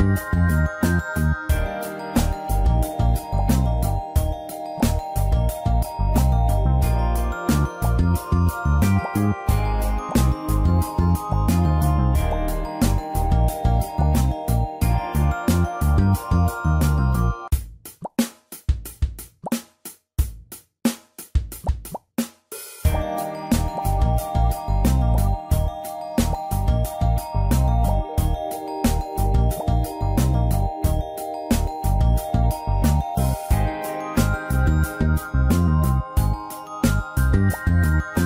Música